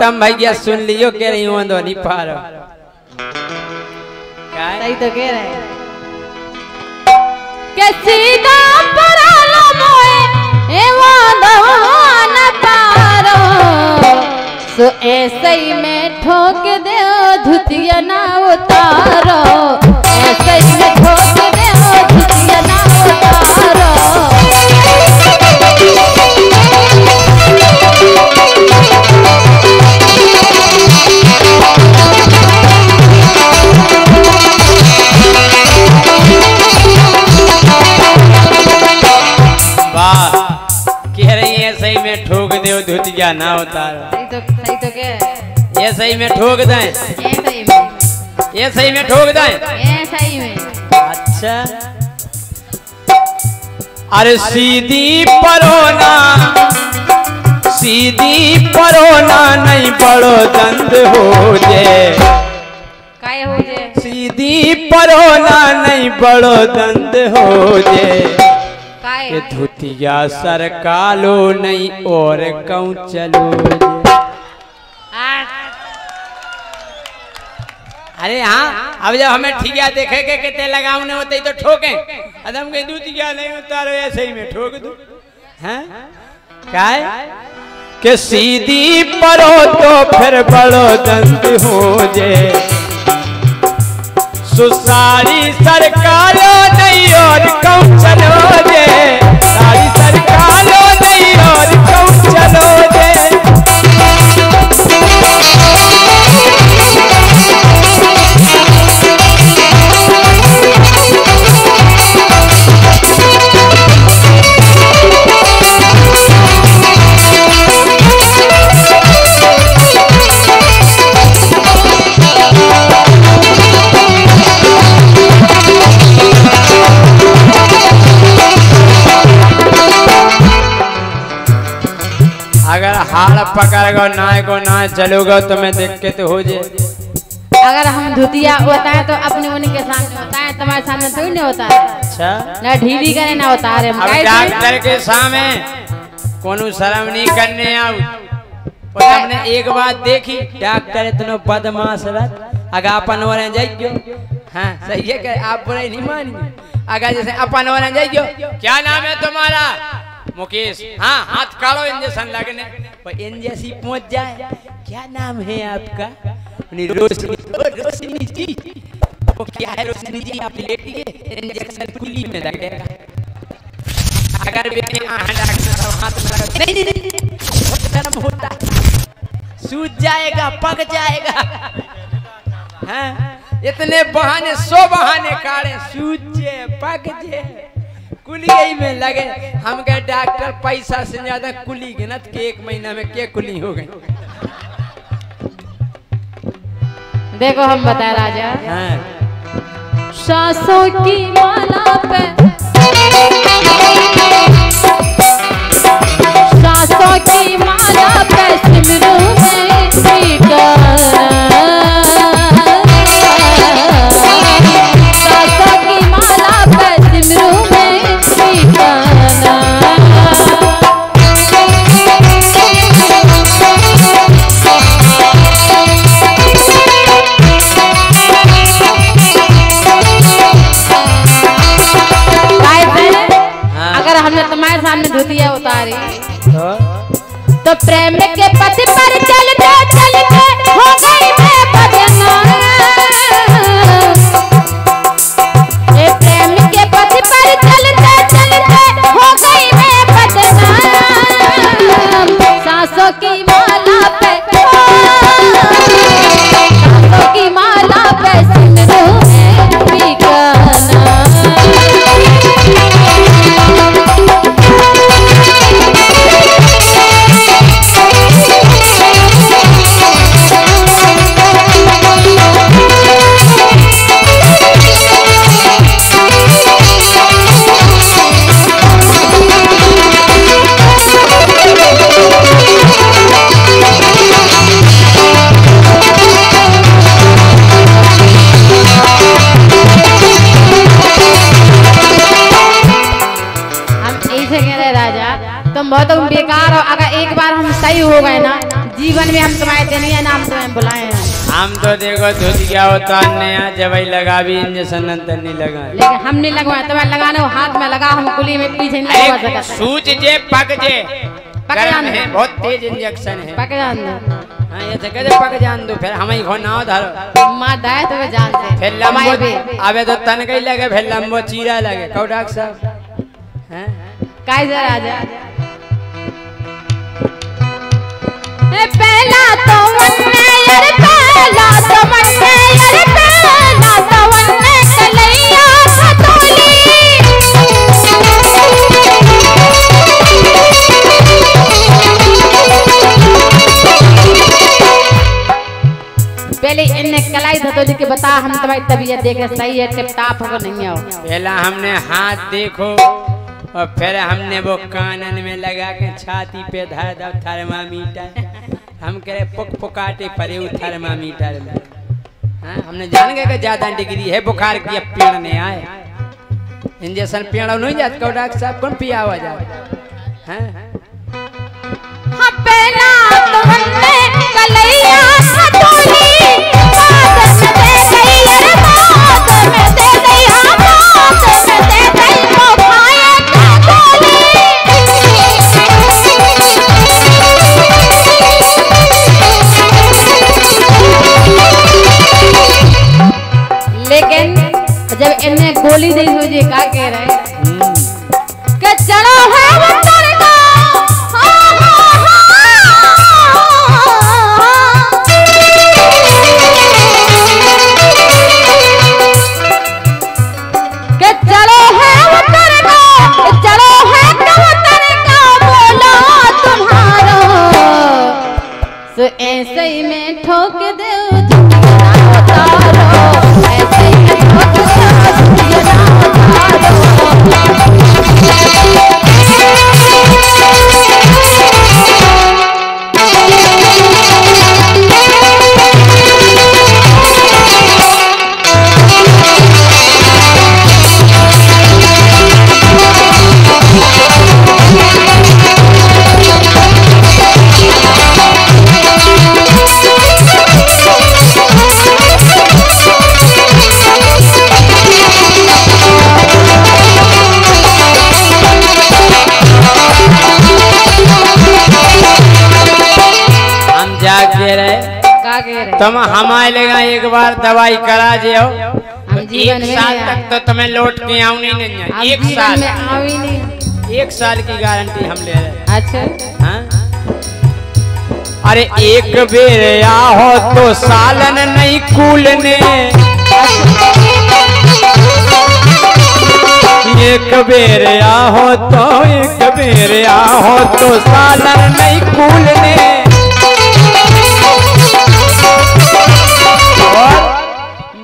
उत्तम भैया सुन लियो के रही हूँ नहीं पारो। क्या? सही तो कह रहे हैं। के सीधा परालो मोए ए वादवान पारो। सो ऐसे ही में ठोक दे धुतिया ना उतारो। धुतिया ना उतारो सही तो सही तो कह रहे ये सही में ठोक दें ये सही में। ये सही में ठोक दें ये सही में। अच्छा। अरे सीधी परोना सीधी परोना नहीं बड़ो दंद हो जे। काय हो सीधी परोना नहीं बड़ो दंद हो जे। काय ये धुतिया सर कालो नहीं और कहूँ चलो अरे हाँ अब जब हमें ठिया देखे के कितने लगावने होते तो ठोके। अदम के दूध क्या नहीं उतारो ऐसे ही में ठोक दो। हैं? क्या? है कि सीधी परो तो फिर बड़ो दंत हो जे। सुसारी सरकारो नहीं और कौन चलो जे सारी सरकारो नहीं और कौन चलो पकड़ गो नाय को ना चलोगे तो मैं देख के तो हो जे अगर हम धुतिया होता है तो अपने उनके सामने होता है तुम्हारे सामने थोड़ी नहीं होता है अच्छा। ना ढीली करे ना होता है। अब डॉक्टर के सामने कोनो शर्म नहीं करने आओ। और हमने एक बात देखी डॉक्टर इतनो बदमाश रह। अगर अपन ओरे जाइयो हाँ सही है कि आप बुराई नहीं मानिए अगर जैसे अपन ओरे जाइयो क्या नाम है तुम्हारा? मुकेश। हाँ हाथ काढ़ो इंजेक्शन लगने। पर इंजेक्शन पहुँच जाए। क्या नाम है आपका? रोशनी रोशनी जी। वो क्या है रोशनी जी? आप लेटिए इंजेक्शन कुली में लगेगा। अगर बेटे साहब हाथ लगा नहीं नहीं नहीं। गर्म होता। सूज जाएगा, पक जाएगा। हैं? इतने बहाने, सो बहाने काढ़े, सूज जे पक जे कुली में लगे। हम गए डॉक्टर पैसा से ज़्यादा कुली गिनत के एक महीना में के कुली हो गई। देखो हम बताए राजा। हाँ। सासों की माला पे हम तो देखो धुत गया होता नया जब लगा भी इंजेक्शन अंतर नहीं लगा। लेकिन हम नहीं लगवाए तुम्हें लगाने वो हाथ में लगा हम कुली में पीछे नहीं लगवा अरे सकते। सूझ जे पक जे। पक जाने। है बहुत तेज इंजेक्शन है। पक जान दो। हाँ ये तो कहते पक जान दो फिर हम ही खो नाव धरो। मार दाए तुम्हें जान से। फिर लंबो भी। अबे तो तन कहीं लगे फिर लंबो चीरा लगे। कहो डॉक्टर साहब। हैं? काय जरा ए पहला तो पहला तो यार तो पहले कलाई के बता, हम तुम्हारी तबीयत देखे सही है हो नहीं हो पहला हमने हाथ देखो, और फिर हमने वो कानन में लगा के छाती पे धर दो थर्मामीटर हम करे पुक पुकाटे परे थर्मामीटर में। हाँ, हमने जान गए ज़्यादा डिग्री है बुखार की अब पीड़ने आए। इंजेक्शन पेड़ नहीं जात कहो डॉक्टर साहब कौन पिया हुआ जाए? हैं? हाँ पहला तो हमने कलैया खतोली गोली दी हुई का कह रहे कि चलो है वतन का। चलो है बोला ऐसे ही में ठोक दे तुम हमारे लेगा एक बार दवाई करा जीवन एक साल तक तो तुम्हें लौट के आऊनी नहीं है। एक साल। एक साल की गारंटी हम ले रहे हैं। अच्छा। हाँ? अरे एक बेर आहो तो सालन नहीं कूलने। एक बेर आहो तो एक बेर आहो तो सालन नहीं कूलने।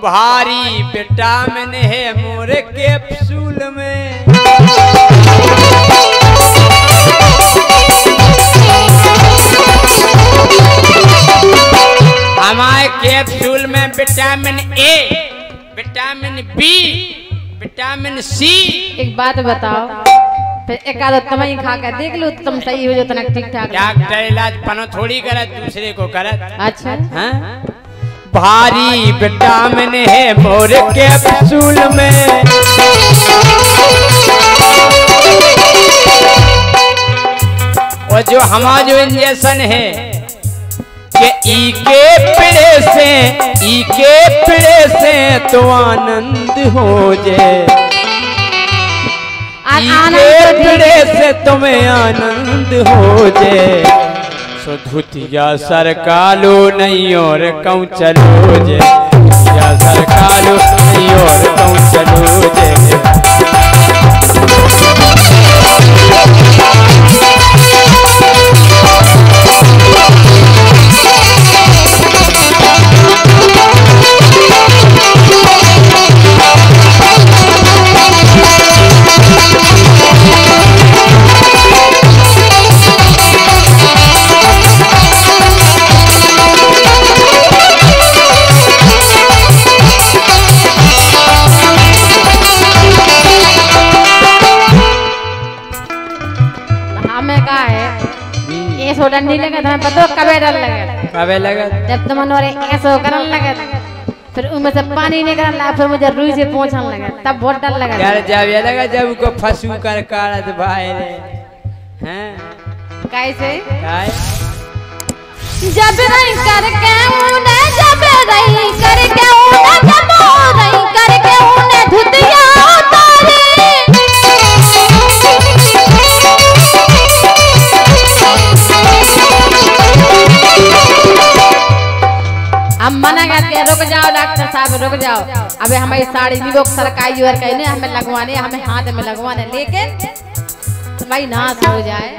भारी विटामिन है मोर कैप्सूल में। हमारे कैप्सूल में vitamin A vitamin B vitamin C. एक बात बताओ फिर एक आध तुम ही खा कर देख लो तुम सही हो जो तना ठीक ठाक डॉक्टर इलाज पनो थोड़ी करत दूसरे को करत। अच्छा। हाँ? भारी विटामिन है मोर कैप्सूल में। और जो हमारा जो इंजेक्शन है कि ई के पिड़े से ई के पिड़े से तो आनंद हो जाए। ई के पिड़े से तुम्हें आनंद हो जाए। सो धुतिया सरकालो नहीं और कौन चलो जे। या सरकालो नहीं और कौन चलो जे। को डर नहीं लगा पता हो कबे डर लगा? कबे लगत जब तुम मनोरे ऐसा करन लगा फिर उनमें से पानी निकलने लगा फिर मुझे रुई से पहुँचने लगा तब बहुत डर लगा यार जब ये लगा जब को फसू कर काढ़त भाई रे। हैं? कैसे काय जब रही करके उने जब रही करके उने जब रही करके उने धुतिया मना करते हैं रुक जाओ, डॉक्टर साहब, रुक जाओ। अबे हमें साड़ी नहीं लोग सरकाई और कहने हमें लगवाने, हमें हाथ में लगवाने, लेकिन भाई नाश हो जाए।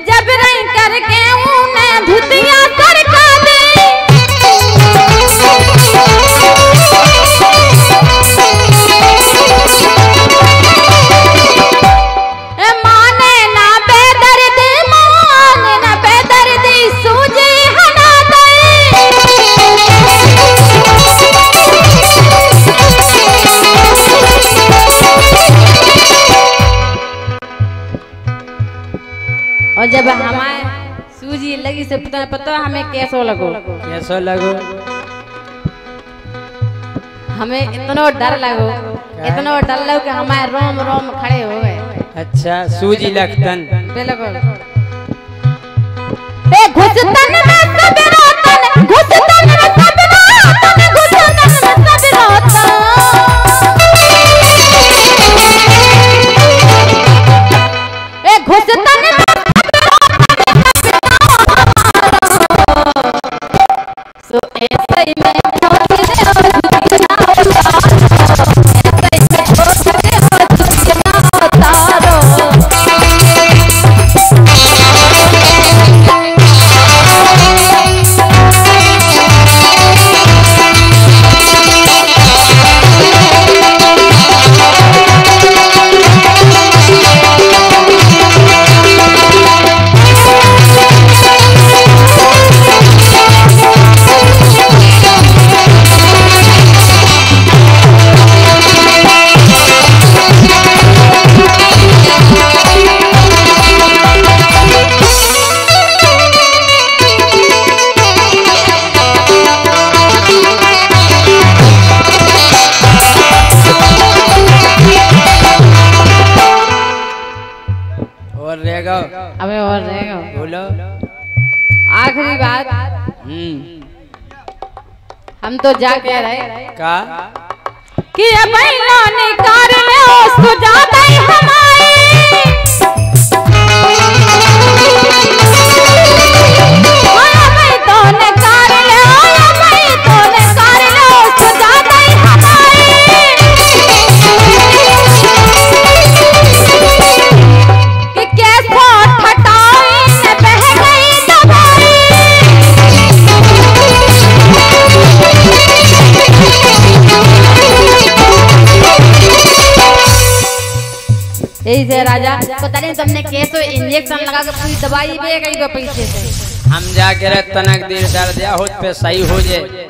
जब रही करके उने धुतिया सरका दे। और जब हमारे सूजी लगी से पता पता हमें कैसो लगो? कैसो लगो? हमें इतना डर लगो इतना डर लगो कि हमारे रोम रोम खड़े हो गए। अच्छा सूजी लगतन। बिल्कुल। ए घुसतन में हम तो जा कह रहे। का? कि अब ने कार में उसको जाता ही हमारे। पता नहीं तुमने कैसे तो इंजेक्शन लगा के पूरी दवाई दे गई तो पैसे से। हम जाके तनक देर दर्द दिया हो पे सही हो जाए।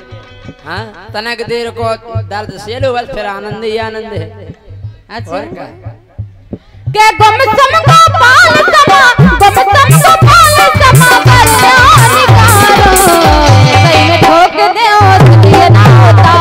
हाँ? तनक देर को दर्द से लो बस फिर आनंद ही आनंद है। अच्छा। के गम सम को पाल समा गम सम को पाल समा बच्चा निकालो। सही में ठोक दे ओ सुनिए ना होता